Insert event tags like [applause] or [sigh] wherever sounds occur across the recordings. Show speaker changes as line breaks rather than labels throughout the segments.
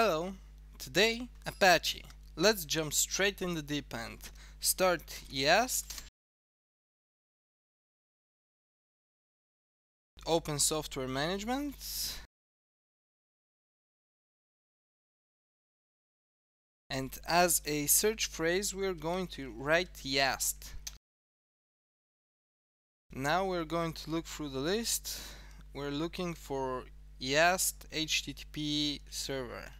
Hello, today Apache. Let's jump straight in the deep end. Start YAST. Open Software Management. And as a search phrase, we're going to write YAST. Now we're going to look through the list. We're looking for YAST HTTP server.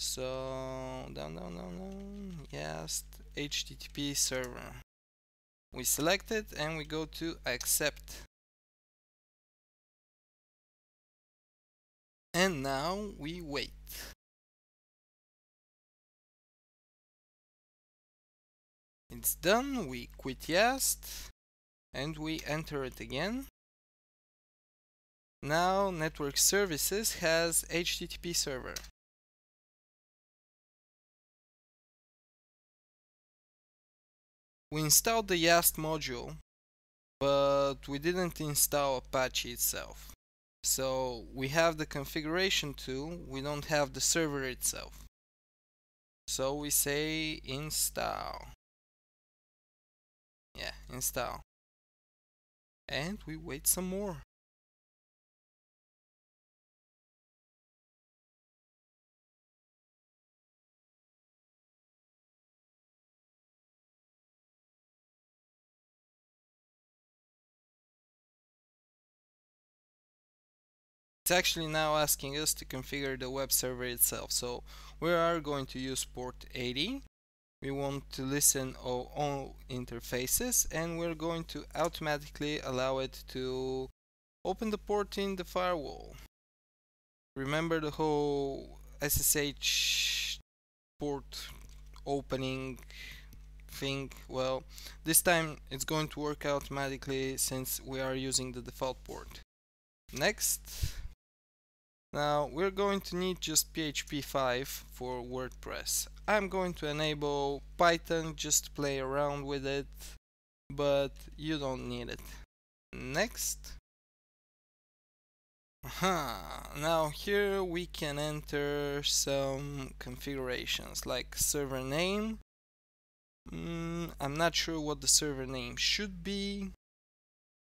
So down, down, down, down. YAST HTTP server. We select it and we go to accept. And now we wait. It's done, we quit YAST and we enter it again. Now network services has HTTP server. We installed the YAST module, but we didn't install Apache itself. So we have the configuration tool, we don't have the server itself. So we say install. Yeah, install. And we wait some more. It's actually now asking us to configure the web server itself. So we are going to use port 80. We want to listen all, all interfaces and we're going to automatically allow it to open the port in the firewall. Remember the whole SSH port opening thing? Well, this time it's going to work automatically since we are using the default port. Next, now we're going to need just PHP 5 for WordPress. I'm going to enable Python just to play around with it, but you don't need it. Next. Now here we can enter some configurations like server name. Mm, I'm not sure what the server name should be.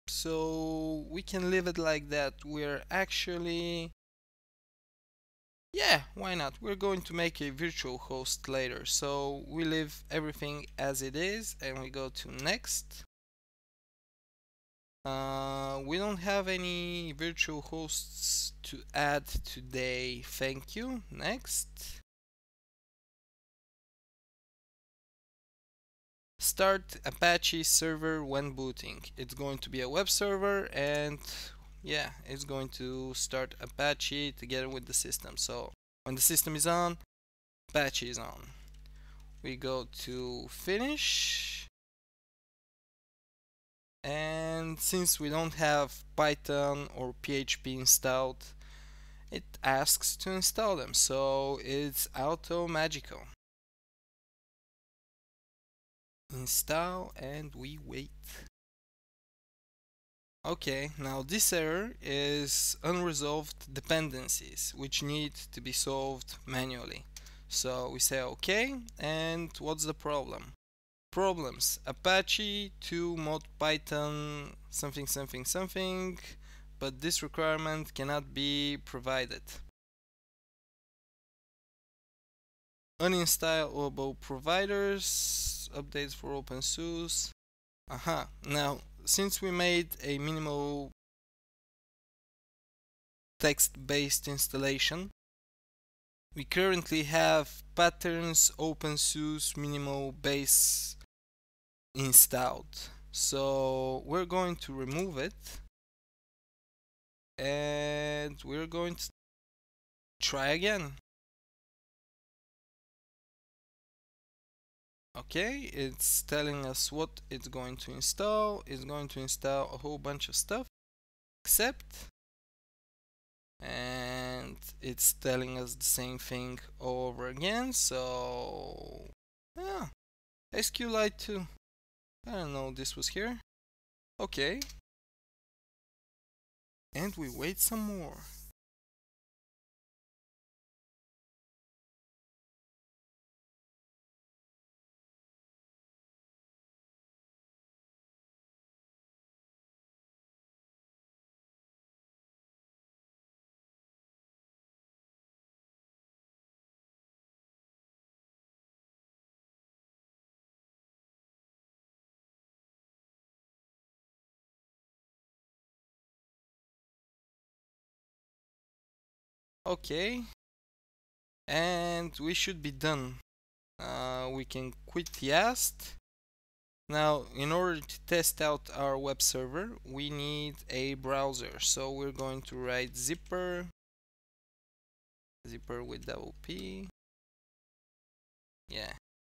So we can leave it like that. We're actually yeah, why not? We're going to make a virtual host later. So we leave everything as it is and we go to next. Uh, we don't have any virtual hosts to add today. Thank you. Next. Start Apache server when booting. It's going to be a web server and yeah, it's going to start Apache together with the system. So when the system is on, Apache is on. We go to finish. And since we don't have Python or PHP installed, it asks to install them. So it's auto magical. Install and we wait. Okay, now this error is unresolved dependencies which need to be solved manually. So we say okay, and what's the problem? Problems Apache 2 mod Python something something something, but this requirement cannot be provided. Uninstallable providers, updates for OpenSUSE. Aha, now since we made a minimal text-based installation, we currently have patterns OpenSUSE minimal base installed. So we're going to remove it and we're going to try again. Okay it's telling us what it's going to install. It's going to install a whole bunch of stuff except and it's telling us the same thing all over again so yeah. SQLite 2 I don't know this was here. Okay. And we wait some more okay. And we should be done. Uh, we can quit Yast. Now in order to test out our web server we need a browser. So we're going to write zypper. Zypper with double P. Yeah.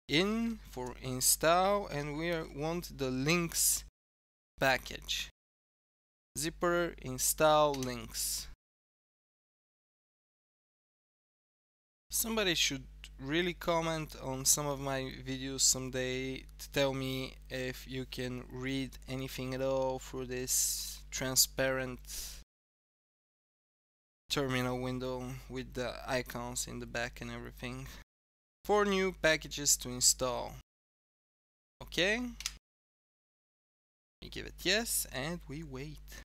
In for install and we want the links package. Zypper install links somebody should really comment on some of my videos someday to tell me if you can read anything at all through this transparent terminal window with the icons in the back and everything four new packages to install. Okay. We give it yes and we wait.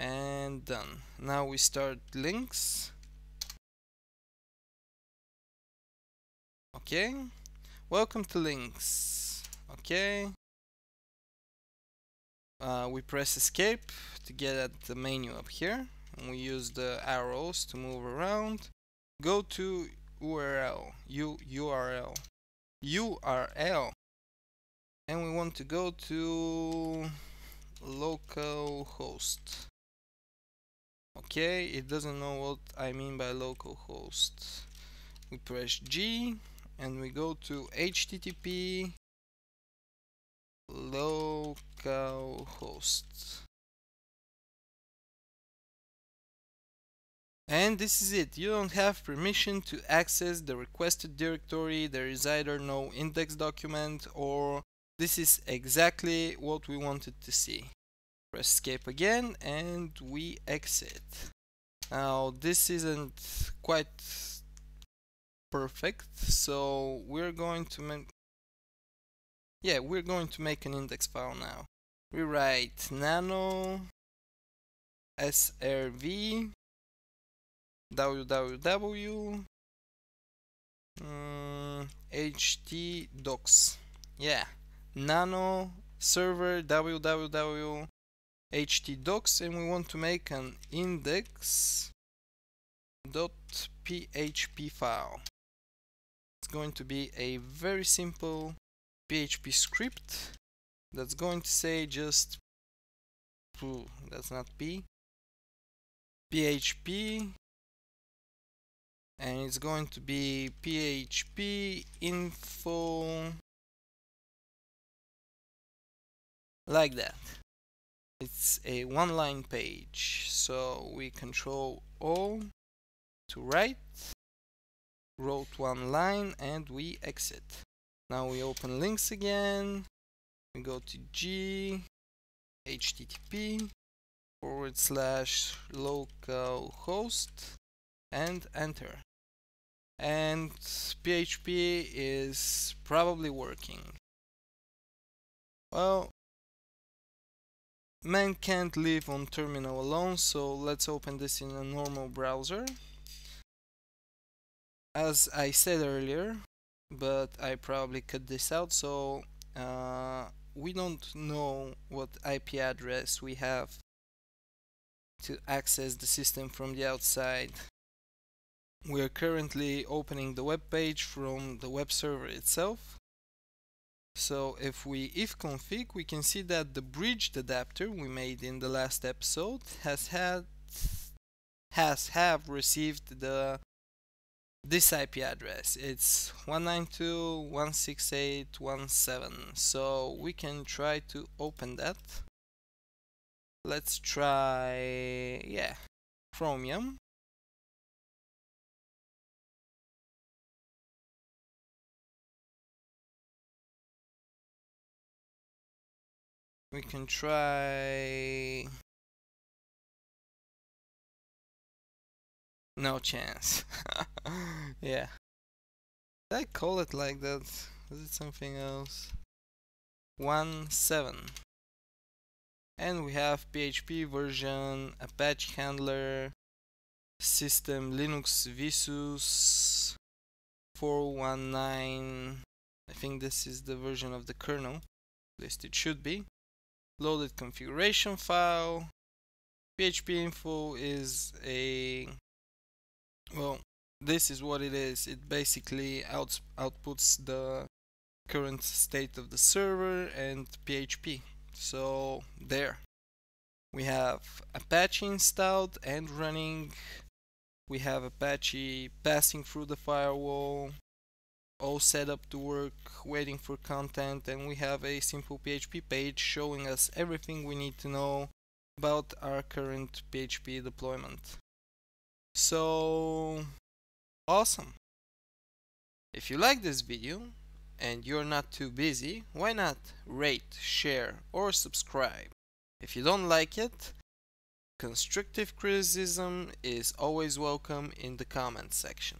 And done. Now we start links. Okay. Welcome to links. Okay. Uh, we press escape to get at the menu up here. And we use the arrows to move around. Go to URL U URL URL and we want to go to localhost okay it doesn't know what I mean by localhost we press G and we go to HTTP localhost And this is it, you don't have permission to access the requested directory, there is either no index document or this is exactly what we wanted to see. Press escape again and we exit. Now this isn't quite perfect, so we're going to make yeah, we're going to make an index file now. We write nano srv www um, htdocs yeah nano server www htdocs and we want to make an index.php file. It's going to be a very simple php script that's going to say just that's not p php and it's going to be php info like that it's a one line page so we control O to write wrote one line and we exit. Now we open links again. We go to G http forward slash localhost and enter. And PHP is probably working. Well, man can't live on terminal alone, so let's open this in a normal browser. As I said earlier, but I probably cut this out, so uh, we don't know what IP address we have to access the system from the outside we are currently opening the web page from the web server itself. So if we ifconfig, we can see that the bridged adapter we made in the last episode has had has have received the this IP address. It's 192.168.17. So we can try to open that. Let's try yeah, Chromium. We can try... No chance. [laughs] yeah. Did I call it like that? Is it something else? 1.7 and we have PHP version, Apache handler, system Linux Visus 419 I think this is the version of the kernel, at least it should be loaded configuration file. PHP info is a well, this is what it is. It basically out, outputs the current state of the server and PHP. So there. We have Apache installed and running. We have Apache passing through the firewall, all set up to work, waiting for content, and we have a simple PHP page showing us everything we need to know about our current PHP deployment. So, awesome! If you like this video and you're not too busy, why not rate, share or subscribe? If you don't like it, constructive criticism is always welcome in the comment section.